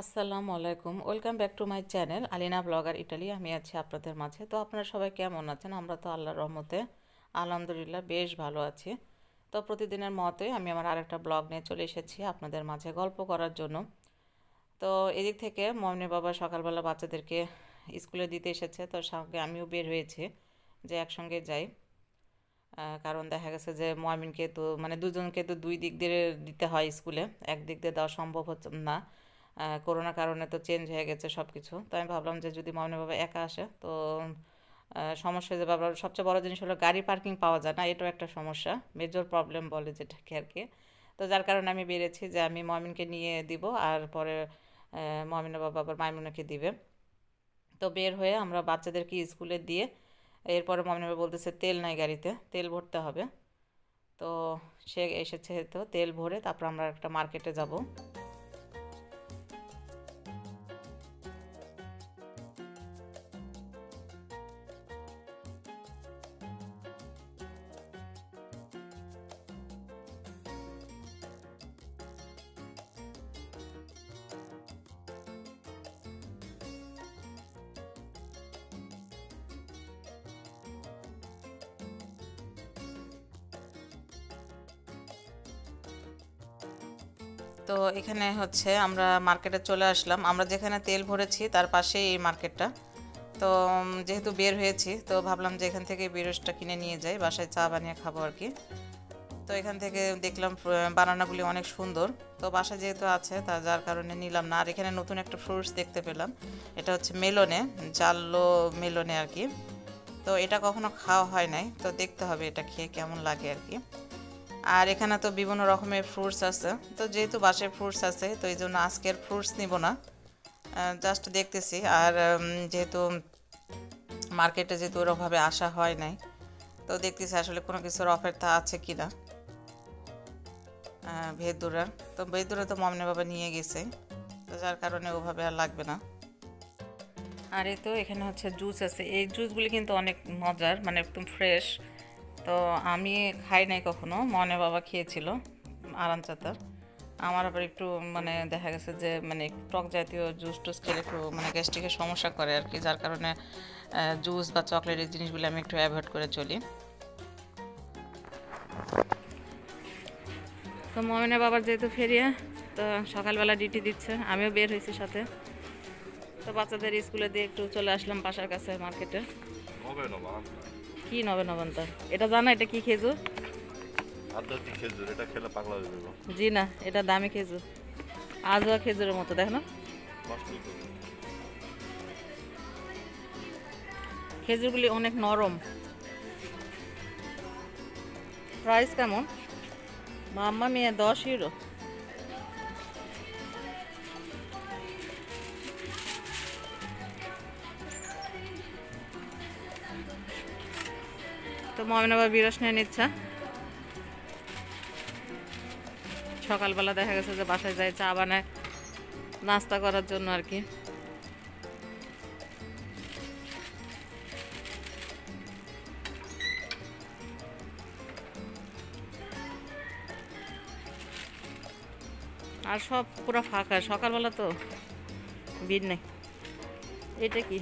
আসসালামু আলাইকুম। Welcome back to my channel. Alina blogger Italy, আমি আছি আপনাদের মাঝে। তো আপনারা সবাই কেমন আছেন? আমরা তো আল্লাহর রহমতে, আলহামদুলিল্লাহ বেশ ভালো আছি। তো প্রতিদিনের মতোই আমি আমার আরেকটা ব্লগ নিয়ে চলে এসেছি আপনাদের মাঝে গল্প করার জন্য। তো এদিক থেকে মমনি বাবা সকালবেলা বাচ্চাদেরকে স্কুলে দিতে এসেছে। তো সঙ্গে আমিও বের হয়েছি, যে একসঙ্গে যাই। কারণ দেখা গেছে যে ময়মিনকে তো মানে দুজনকে তো দুই দিক দিয়ে দিতে হয় স্কুলে। এক দিক দিয়ে দেওয়া সম্ভব হচ্ছে না। করোনার কারণে তো চেঞ্জ হয়ে গেছে সব কিছু তো আমি ভাবলাম যে যদি মামনি বাবা একা আসে, তো সমস্যা যাবে আবার সবচেয়ে বড় জিনিস হলো গাড়ি পার্কিং পাওয়া যায় না, এটাও একটা সমস্যা মেজর প্রবলেম বলে যেটাকে আর কি। তো যার কারণে আমি বেড়েছি যে আমি মমিনকে নিয়ে দিব, আর পরে মমিনা বাবা আবার মাইমুনাকে দিবে। তো বের হয়ে আমরা বাচ্চাদেরকে স্কুলে দিয়ে, এরপরে মমিনা বাবা বলতেছে তেল নাই গাড়িতে, তেল ভরতে হবে। তো সে এসেছে তো তেল ভরে তারপর আমরা একটা মার্কেটে যাব। তো এখানে হচ্ছে আমরা মার্কেটে চলে আসলাম। আমরা যেখানে তেল ভরেছি তার পাশেই এই মার্কেটটা তো যেহেতু বের হয়েছি, তো ভাবলাম যে এখান থেকে বিরসটা কিনে নিয়ে যাই, বাসায় চা বানিয়ে খাব আর কি। তো এখান থেকে দেখলাম বানানাগুলি অনেক সুন্দর। তো বাসা যেহেতু আছে, তা যার কারণে নিলাম না। আর এখানে নতুন একটা ফ্রুটস দেখতে পেলাম। এটা হচ্ছে মেলনে, জাল্লো মেলনে আর কি। তো এটা কখনো খাওয়া হয় নাই। তো দেখতে হবে এটা খেয়ে কেমন লাগে আর কি। আর এখানে তো বিভিন্ন রকমের ফ্রুটস আছে। তো যেহেতু বাসায় ফ্রুটস আছে, তো এই জন্য আজকের ফ্রুটস নিব না। জাস্ট দেখতেছি। আর যেহেতু মার্কেটে যেহেতু ওরকমভাবে আসা হয় নাই, তো দেখতেছি আসলে কোনো কিছুর অফারটা আছে কি না ভেদুরার তো ভেদুরা তো মমনে বাবা নিয়ে গেছে, তো যার কারণে ওভাবে আর লাগবে না। আর এই তো এখানে হচ্ছে জুস আছে। এই জুসগুলি কিন্তু অনেক মজার মানে একদম ফ্রেশ তো আমি খাই নাই কখনো, মনে বাবা খেয়েছিল, আরাম চাতার। আমার আবার একটু মানে দেখা গেছে যে মানে টক জাতীয় জুস টুস খেলে একটু মানে গ্যাস্ট্রিকের সমস্যা করে আর কি যার কারণে জুস বা চকলেটের জিনিসগুলো আমি একটু অ্যাভয়েড করে চলি। তো মমিনা বাবার যেহেতু ফেরিয়া, তো সকালবেলা ডিউটি দিচ্ছে, আমিও বের হয়েছি সাথে। তো বাচ্চাদের স্কুলে দিয়ে একটু চলে আসলাম বাসার কাছে মার্কেটে কি নবে নবান্তা? এটা জানা এটা কি খেজুর? আধ্যাত্মিক খেজুর এটা খেলে পাগলা হয়ে যাবে। জি না এটা দামি খেজুর। আজোয়া খেজুরের মতো দেখ না। খেজুরগুলি অনেক নরম। প্রাইস কেমন? মাম্মা মেয়ে দশ ইউরো তো মমিন আবার বিরস নিয়ে নিচ্ছে সকালবেলা দেখা গেছে যে বাসায় যায়, চা বানায়, নাস্তা করার জন্য আর কি। আর সব পুরো ফাঁকা, সকালবেলা তো ভিড় নেই। এটা কি?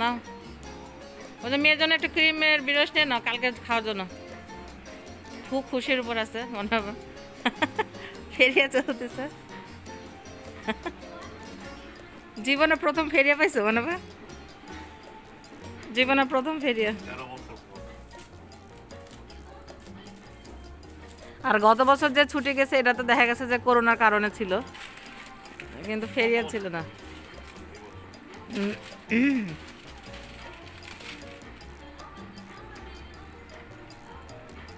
না? ওদের মেয়ের জন্য একটু ক্রিমের বিরস নিয়ে না কালকে খাওয়ার জন্য। খুব খুশির উপর আছে, মনে হবে। ফেরিয়া চলতেছে। জীবনে প্রথম ফেরিয়া পাইছো, মনে হবে? জীবনে প্রথম ফেরিয়া। আর গত বছর যে ছুটি গেছে, এটা তো দেখা গেছে যে করোনার কারণে ছিল। কিন্তু ফেরিয়া ছিল না।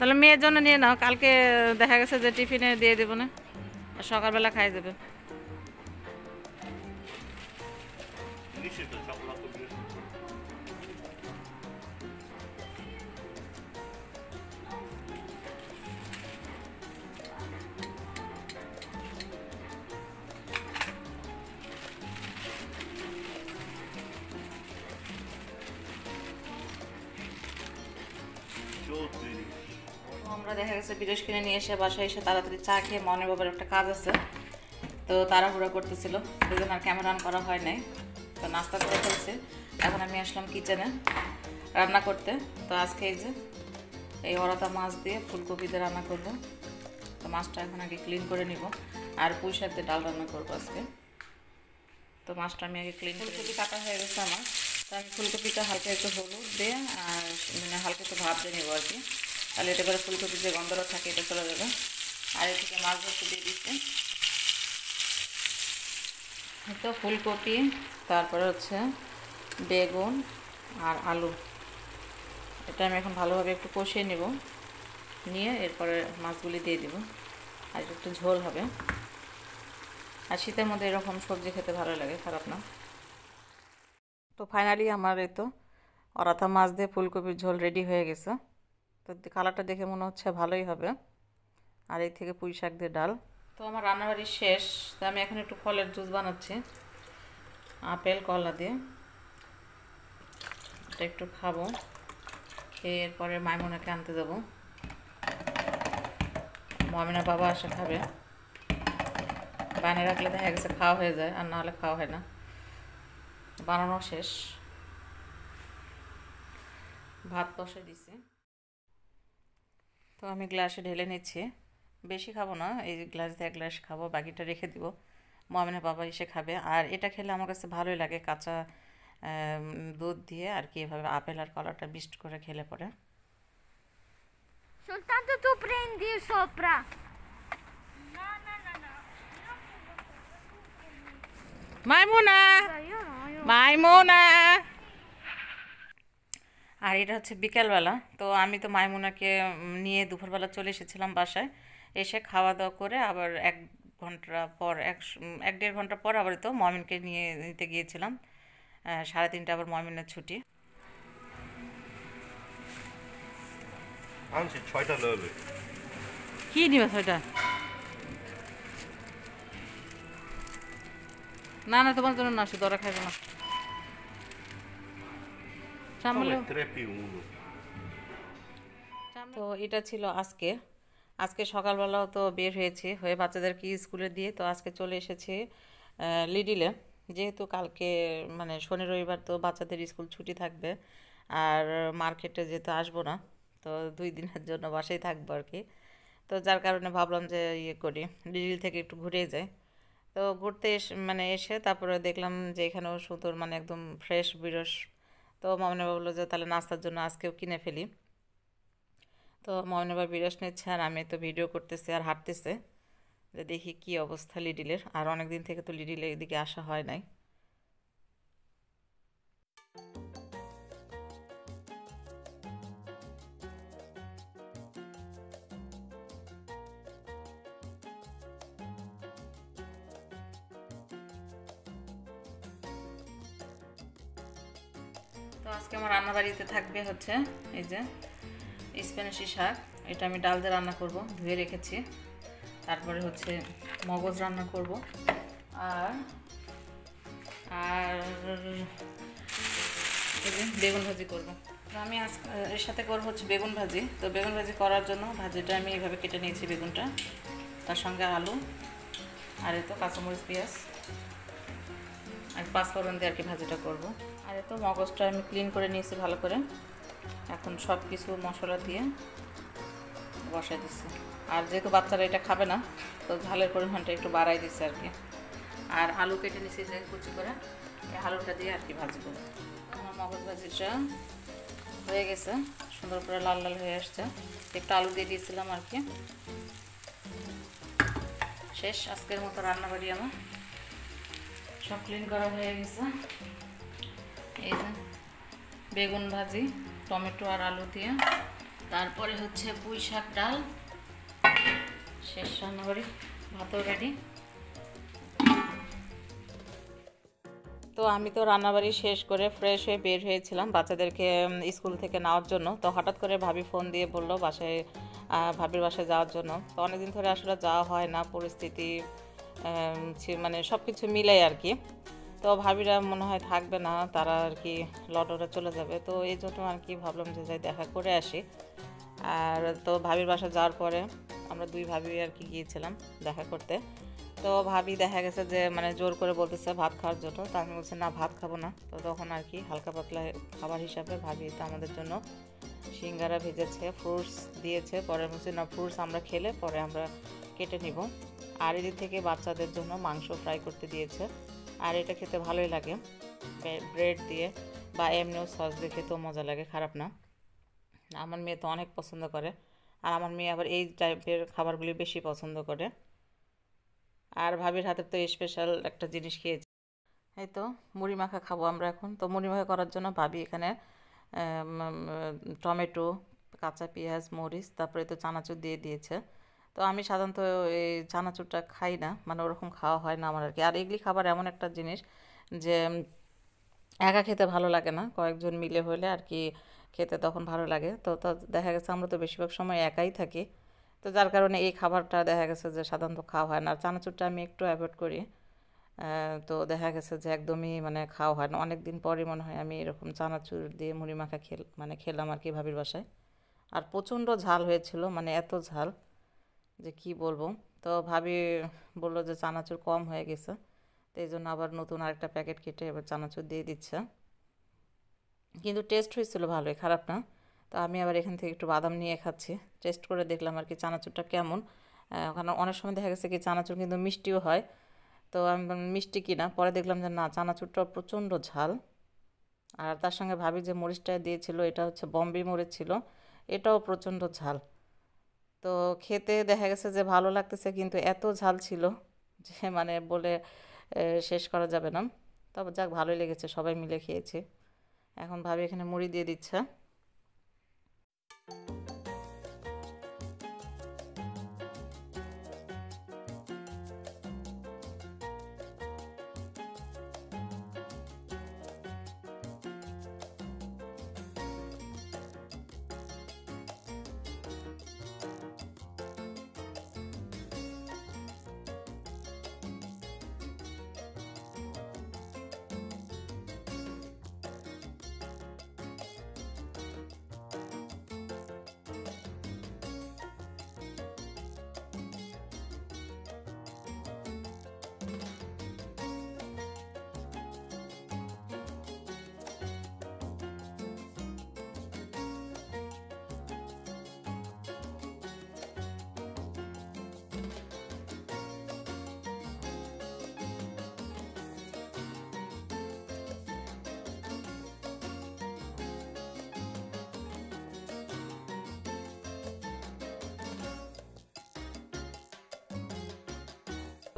তাহলে মেয়ের জন্য নিয়ে নাও, কালকে দেখা গেছে যে টিফিনে দিয়ে দেবো না সকালবেলা খাই দেবে। দেখা গেছে বিদেশ কিনে নিয়ে এসে বাসায় এসে তাড়াতাড়ি চা খেয়ে মনে বাবার একটা কাজ আছে। তো তাড়াহুড়ো করতেছিল সেই জন্য আর ক্যামেরা অন করা হয় নাই। তো নাস্তা করে ফেলছে। এখন আমি আসলাম কিচেনে রান্না করতে। তো আজকে এই যে, এই অরাতা মাছ দিয়ে ফুলকপি দিয়ে রান্না করব। তো মাছটা এখন আগে ক্লিন করে নিব। আর পুঁই শাক দিয়ে ডাল রান্না করব আজকে। তো মাছটা আমি আগে ক্লিন ফুলকপি কাটা হয়ে গেছে আমার। তো আমি ফুলকপিটা হালকা একটু হলুদ দিয়ে আর মানে হালকা একটু ভাপ দিয়ে নেব আর কি। তাহলে এটা করে ফুলকপির যে গন্ধটা থাকে, এটা চলে যাবে। আর এদিকে মাছ ভাজতে দিয়ে দিচ্ছে। তো ফুলকপি, তারপরে হচ্ছে বেগুন আর আলু। এটা আমি এখন ভালোভাবে একটু কষিয়ে নেব। নিয়ে এরপরে মাছগুলি দিয়ে দিব। আর একটু ঝোল হবে। আর শীতের মধ্যে এরকম সবজি খেতে ভালো লাগে, খারাপ না। তো ফাইনালি আমার এই তো অরাথা মাছ দিয়ে ফুলকপির ঝোল রেডি হয়ে গেছে। তো কালারটা দেখে মনে হচ্ছে ভালোই হবে। আর এই থেকে পুঁই শাক দিয়ে ডাল। তো আমার রান্নাবাড়ি শেষ। তো আমি এখন একটু ফলের জুস বানাচ্ছি। আপেল, কলা দিয়ে। এটা একটু খাব। খেয়ে এরপরে মাইমুনাকে আনতে যাব। মামিনা বাবা আসে খাবে। বানিয়ে রাখলে দেখা গেছে খাওয়া হয়ে যায়, আর না হলে খাওয়া হয় না। বানানো শেষ। ভাত বসে দিছি। তো আমি গ্লাসে ঢেলে নিচ্ছি। বেশি খাব না এই গ্লাস দিয়ে এক গ্লাস খাব বাকিটা রেখে দিব। মমিনা বাবা এসে খাবে। আর এটা খেলে আমার কাছে ভালোই লাগে কাঁচা দুধ দিয়ে আর কি এভাবে আপেল আর কলাটা বিস্ট করে খেলে পরে। Soltanto tu prendi sopra. No, no, no, no. মাইমুনা! Io মাইমুনা! আর এটা হচ্ছে বিকেলবেলা। তো আমি তো মাইমুনাকে নিয়ে দুপুরবেলা চলে এসেছিলাম বাসায়। এসে খাওয়া দাওয়া করে আবার এক ঘণ্টা পর এক এক দেড় ঘণ্টা পর আবার তো মমিনকে নিয়ে নিতে গিয়েছিলাম। সাড়ে তিনটা আবার মমিনের ছুটি। আনছি ছয়টা লবে কি নিবে সেটা না না তোমার জন্য না শুধু ওরা খাইবে না। তো এটা ছিল আজকে। আজকে সকালবেলাও তো বের হয়েছি হয়ে বাচ্চাদেরকে স্কুলে দিয়ে তো আজকে চলে এসেছি লিডিলে যেহেতু কালকে মানে শনি রবিবার তো বাচ্চাদের স্কুল ছুটি থাকবে আর মার্কেটে যেহেতু আসব না তো দুই দিনের জন্য বাসায় থাকব আর কি। তো যার কারণে ভাবলাম যে ইয়ে করি লিডিল থেকে একটু ঘুরে যাই। তো ঘুরতে এসে মানে এসে তারপরে দেখলাম যে এখানেও সুতোর মানে একদম ফ্রেশ বিরস তো মামনি বলল যে, তাহলে নাস্তার জন্য আজকেও কিনে ফেলি। তো ময়নাবা বিরাস নিচ্ছে আর আমি তো ভিডিও করতেছি আর হাঁটতেছে। যে দেখি কি অবস্থা লিডিলের। আর অনেক দিন থেকে তো লিডিলের এদিকে আসা হয় নাই। আজকে আমার রান্নাবাড়িতে থাকবে হচ্ছে এই যে স্প্যানিশি শাক। এটা আমি ডাল দিয়ে রান্না করব, ধুয়ে রেখেছি। তারপরে হচ্ছে মগজ রান্না করব। আর আর এই যে বেগুন ভাজি করব। তো আমি আজ, এর সাথে করব হচ্ছে বেগুন ভাজি। তো বেগুন ভাজি করার জন্য ভাজিটা আমি এইভাবে কেটে নিয়েছি বেগুনটা। তার সঙ্গে আলু, আর এই তো কাঁচামরিচ, পেঁয়াজ। আর পাঁচফোড়ন দিয়ে আর কি ভাজিটা করব। আর এই তো মগজটা আমি ক্লিন করে নিয়েছি ভালো করে। এখন সব কিছু মশলা দিয়ে বসাই দিচ্ছি। আর যেহেতু বাচ্চারা এটা খাবে না, তো ঝালের পরিমাণটা একটু বাড়াই দিচ্ছে আর কি। আর আলু কেটে নিচ্ছি যে কুচি করে, এই আলুটা দিয়ে আর কি ভাজবো। আমার মগজ ভাজিটা হয়ে গেছে, সুন্দর করে লাল লাল হয়ে আসছে। একটু আলু দিয়ে দিয়েছিলাম আর কি। শেষ, আজকের মতো রান্না রান্নাবাড়ি আমার। সব ক্লিন করা হয়ে গেছে। এই যে বেগুন ভাজি, টমেটো আর আলু দিয়ে। তারপরে হচ্ছে পুঁই শাক ডাল। শেষ রান্নাবাড়ি, ভাতও রেডি তো আমি তো রান্নাবাড়ি শেষ করে ফ্রেশ হয়ে বের হয়েছিলাম বাচ্চাদেরকে স্কুল থেকে নেওয়ার জন্য। তো হঠাৎ করে ভাবি ফোন দিয়ে বলল বাসায় ভাবির বাসায় যাওয়ার জন্য। তো অনেকদিন ধরে আসলে যাওয়া হয় না, পরিস্থিতি মানে সব কিছু মিলাই আর কি। তো ভাবিরা মনে হয় থাকবে না, তারা আর কি লটরে চলে যাবে। তো এই জন্য আর কি ভাবলাম যে যাই দেখা করে আসি। আর তো ভাবির বাসা যাওয়ার পরে আমরা দুই ভাবি আর কি গিয়েছিলাম দেখা করতে। তো ভাবি দেখা গেছে যে মানে জোর করে বলতেছে ভাত খাওয়ার জন্য। তো আমি বলছি, না, ভাত খাব না। তো তখন আর কি হালকা পাতলা খাবার হিসাবে ভাবি, তো আমাদের জন্য সিঙ্গারা ভেজেছে ফ্রুটস দিয়েছে। পরে বলছি, না ফ্রুটস আমরা খেলে পরে আমরা কেটে নিব। আর এদিক থেকে বাচ্চাদের জন্য মাংস ফ্রাই করতে দিয়েছে। আর এটা খেতে ভালোই লাগে। ব্রেড দিয়ে বা এমনিও সস দিয়ে খেতেও মজা লাগে, খারাপ না। আমার মেয়ে তো অনেক পছন্দ করে। আর আমার মেয়ে আবার এই টাইপের খাবারগুলি বেশি পছন্দ করে। আর ভাবির হাতের তো স্পেশাল একটা জিনিস খেয়েছি। এই তো, মুড়ি মাখা খাব আমরা এখন। তো মুড়ি মাখা করার জন্য ভাবি এখানে টমেটো, কাঁচা পেঁয়াজ, মরিচ, তারপরে তো চানাচুর দিয়ে দিয়েছে। তো আমি সাধারণত এই চানাচুরটা খাই না মানে ওরকম খাওয়া হয় না আমার আর কি। আর এগুলি খাবার এমন একটা জিনিস যে একা খেতে ভালো লাগে না। কয়েকজন মিলে হলে আর কি খেতে তখন ভালো লাগে। তো তো দেখা গেছে আমরা তো বেশিরভাগ সময় একাই থাকি। তো যার কারণে এই খাবারটা দেখা গেছে যে সাধারণত খাওয়া হয় না। আর চানাচুরটা আমি একটু অ্যাভয়েড করি। তো দেখা গেছে যে একদমই মানে খাওয়া হয় না। অনেক দিন পরে মনে হয় আমি এরকম চানাচুর দিয়ে মুড়ি মাখা খেল মানে খেলাম আর কি ভাবির বাসায়। আর প্রচণ্ড ঝাল হয়েছিল মানে এত ঝাল। যে কি বলব? তো ভাবি বলল যে চানাচুর কম হয়ে গেছে, তো এই জন্য আবার নতুন আরেকটা প্যাকেট কেটে এবার চানাচুর দিয়ে দিচ্ছে। কিন্তু টেস্ট হয়েছিল ভালোই, খারাপ না। তো আমি আবার এখান থেকে একটু বাদাম নিয়ে খাচ্ছি টেস্ট করে দেখলাম আর কি চানাচুরটা কেমন। ওখানে অনেক সময় দেখা গেছে কি চানাচুর কিন্তু মিষ্টিও হয়। তো আমি মিষ্টি কিনা পরে দেখলাম যে না, চানাচুরটা প্রচণ্ড ঝাল। আর তার সঙ্গে ভাবি যে মরিচটা দিয়েছিল, এটা হচ্ছে বম্বে মরিচ ছিল, এটাও প্রচণ্ড ঝাল। তো খেতে দেখা গেছে যে ভালো লাগতেছে কিন্তু এত ঝাল ছিল যে মানে বলে শেষ করা যাবে না। তবে যাক, ভালোই লেগেছে, সবাই মিলে খেয়েছি। এখন ভাবি এখানে মুড়ি দিয়ে দিচ্ছে।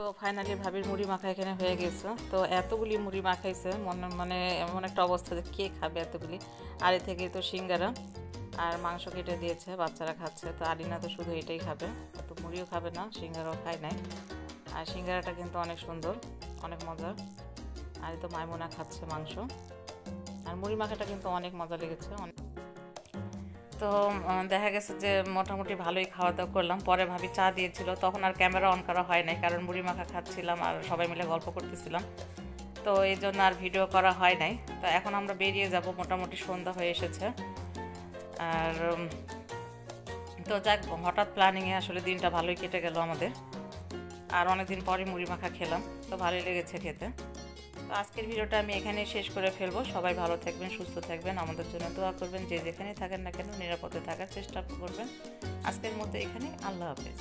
তো ফাইনালি ভাবির মুড়ি মাখা এখানে হয়ে গেছে। তো এতগুলি মুড়ি মাখাইছে, মনে মানে এমন একটা অবস্থা যে কে খাবে এতগুলি। আর এ থেকে তো সিঙ্গারা আর মাংস কেটে দিয়েছে, বাচ্চারা খাচ্ছে। তো আলিনা তো শুধু এটাই খাবে তো মুড়িও খাবে না, সিঙ্গারাও খায় নাই। আর সিঙ্গারাটা কিন্তু অনেক সুন্দর, অনেক মজার। আর তো মাইমুনা খাচ্ছে মাংস। আর মুড়ি মাখাটা কিন্তু অনেক মজা লেগেছে তো দেখা গেছে যে মোটামুটি ভালোই খাওয়া দাওয়া করলাম। পরে ভাবি চা দিয়েছিল। তখন আর ক্যামেরা অন করা হয় নাই, কারণ মুড়ি মাখা খাচ্ছিলাম আর সবাই মিলে গল্প করতেছিলাম। তো এই জন্য আর ভিডিও করা হয় নাই। তো এখন আমরা বেরিয়ে যাব, মোটামুটি সন্ধ্যা হয়ে এসেছে। আর তো যাক, হঠাৎ প্ল্যানিংয়ে আসলে দিনটা ভালোই কেটে গেল আমাদের। আর অনেকদিন পরে মুড়ি মাখা খেলাম। তো ভালোই লেগেছে খেতে। তো আজকের ভিডিওটা আমি এখানে শেষ করে ফেলব। সবাই ভালো থাকবেন, সুস্থ থাকবেন, আমাদের জন্য দোয়া করবেন, যে যেখানে থাকেন না কেন নিরাপদে থাকার চেষ্টা করবেন। আজকের মতো এখানে, আল্লাহ হাফেজ।